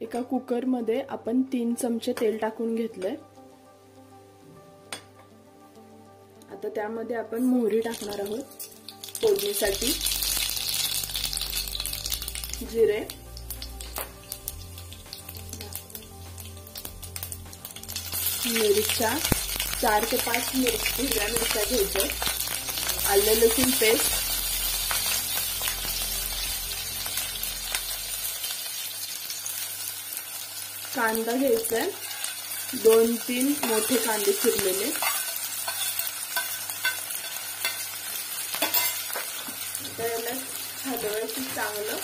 एका कुकरमध्ये आपण तीन चमचे तेल टाकून घेतलंय. आता त्यामध्ये आपण मोहरी टाकणार आहोत. फोडणीसाठी. जिरे. मिरच्या चार ते पाच मिरची हिरव्या मिरच्या घ्यायच्या. आलं लसूण पेस्ट. कांदा घ्यायचा आहे. दोन तीन मोठे कांदे चिरलेले त्याला हलवायचं चांगलं.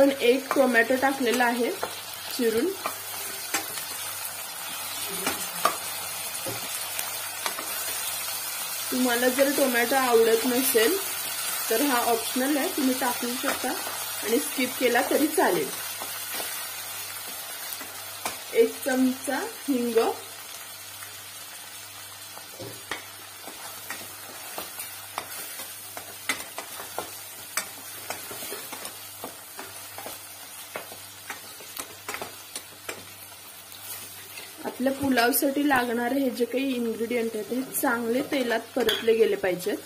पण एक टोमॅटो टाकलेला आहे चिरून. तुम्हाला जर टोमॅटो आवडत नसेल तर हा ऑप्शनल आहे तुम्ही टाकू शकता आणि स्किप केला तरी चालेल. एक चमचा हिंग आपल्या पुलावसाठी लागणारे हे जे काही इन्ग्रेडियंट आहेत हे चांगले तेलात परतले गेले पाहिजेत.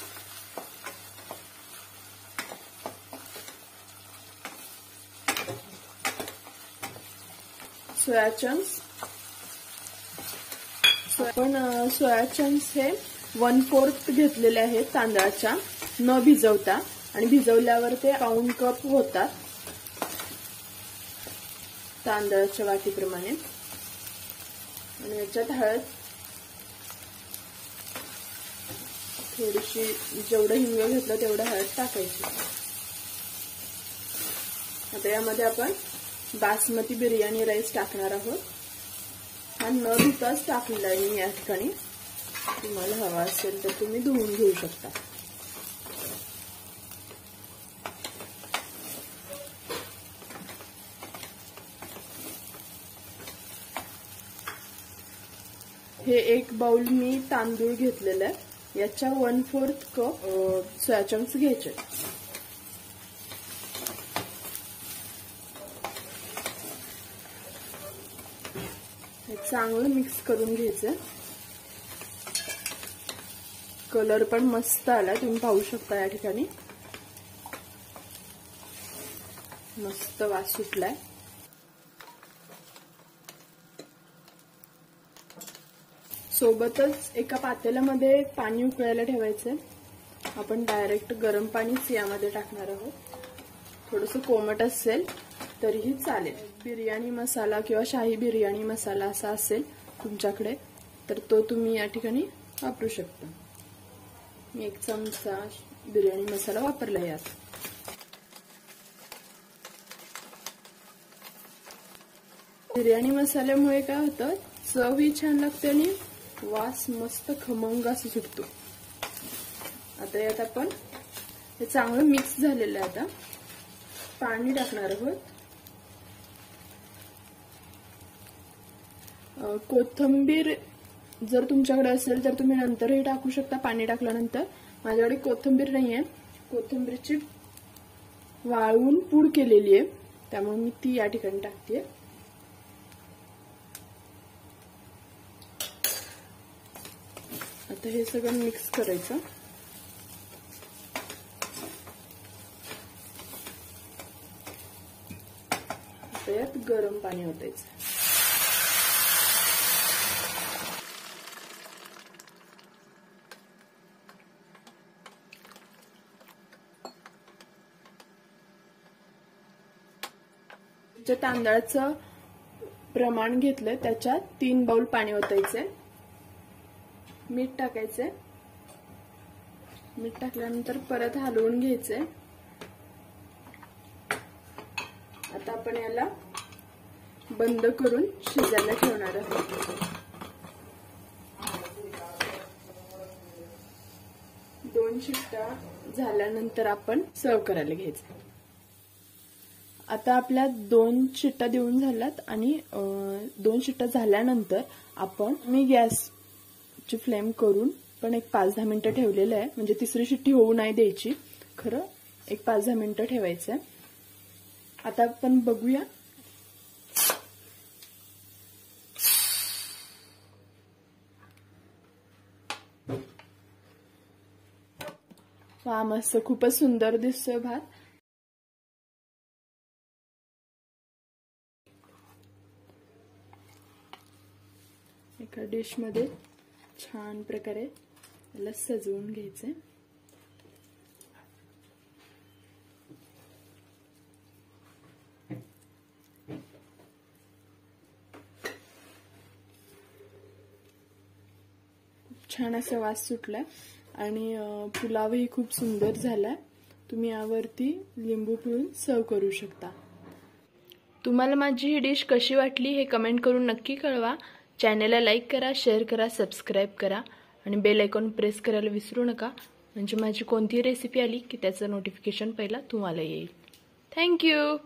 सोया चंक्स आपण सोया चंक्स हे वन फोर्थ घेतलेले आहेत तांदळाच्या. न भिजवता. आणि भिजवल्यावर ते पाऊन कप होतात. तांदळाच्या वाटीप्रमाणे. आणि याच्यात हळद. थोडीशी जेवढं हिंग घेतलं तेवढं हळद टाकायची. आता यामध्ये आपण बासमती बिर्याणी राईस टाकणार आहोत. हा न धुताच टाकलेला आहे मी या ठिकाणी. तुम्हाला हवा असेल तर तुम्ही धुवून घेऊ शकता. हे एक बाउल मी तांदूळ घेतलेलं आहे. याच्या वन फोर्थ कप सोयाचंक्स घ्यायचे. चांगलं मिक्स करून घ्यायचं कलर पण मस्त आला तुम्ही पाहू शकता या ठिकाणी. मस्त वास सुटलाय. सोबतच एका पातेल्यामध्ये पाणी उकळायला ठेवायचं आपण डायरेक्ट गरम पाणीच यामध्ये टाकणार आहोत. थोडस कोमट असेल तरीही चालेल. बिर्याणी मसाला किंवा शाही बिर्याणी मसाला असा असेल तुमच्याकडे तर तो तुम्ही या ठिकाणी वापरू शकता. मी एक चमचा बिर्याणी मसाला वापरला यात. बिर्याणी मसाल्यामुळे काय होतं? चव ही छान लागते आणि वास मस्त खमंग असं सुटतो. आता यात आपण हे चांगलं मिक्स झालेलं आहे आता. पाणी टाकणार आहोत. कोथंबीर जर तुमच्याकडे असेल तर तुम्ही नंतरही टाकू शकता पाणी टाकल्यानंतर. माझ्याकडे कोथंबीर आहे कोथंबीरची वाळवून पूड केलेली आहे. त्यामुळे मी ती या ठिकाणी टाकते आता हे सगळं मिक्स करायचं. यात गरम पाणी ओतायचं. जे तांदळाचं प्रमाण घेतलं त्याच्यात तीन बाउल पाणी ओतायचंय. मीठ टाकायचंय. मीठ टाकल्यानंतर परत हलवून घ्यायचंय. आता आपण याला बंद करून शिजायला ठेवणार आहोत. दोन शिट्टा झाल्यानंतर आपण सर्व करायला घ्यायचं आता आपल्या दोन शिट्टा देऊन झाल्यात आणि दोन शिट्टा झाल्यानंतर आपण मी गॅस ची फ्लेम करून पण एक पाच दहा मिनिटं ठेवलेलं आहे. म्हणजे तिसरी शिट्टी होऊ नाही द्यायची. खरं एक पाच दहा मिनिटं ठेवायचं आहे. आता आपण बघूया. वा मस्त. खूपच सुंदर दिसतोय भात. एका डिशमध्ये छान प्रकारे याला सजवून घ्यायचंय. छान असा वास सुटलाय आणि पुलावही खूप सुंदर झालाय. तुम्ही यावरती लिंबू पिळून सर्व करू शकता. तुम्हाला माझी ही डिश कशी वाटली हे कमेंट करून नक्की कळवा. चॅनलला लाईक करा शेअर करा सबस्क्राईब करा आणि बेल आयकॉन प्रेस करायला विसरू नका. म्हणजे माझी कोणतीही रेसिपी आली की त्याचं नोटिफिकेशन पहिला तुम्हाला येईल. थँक्यू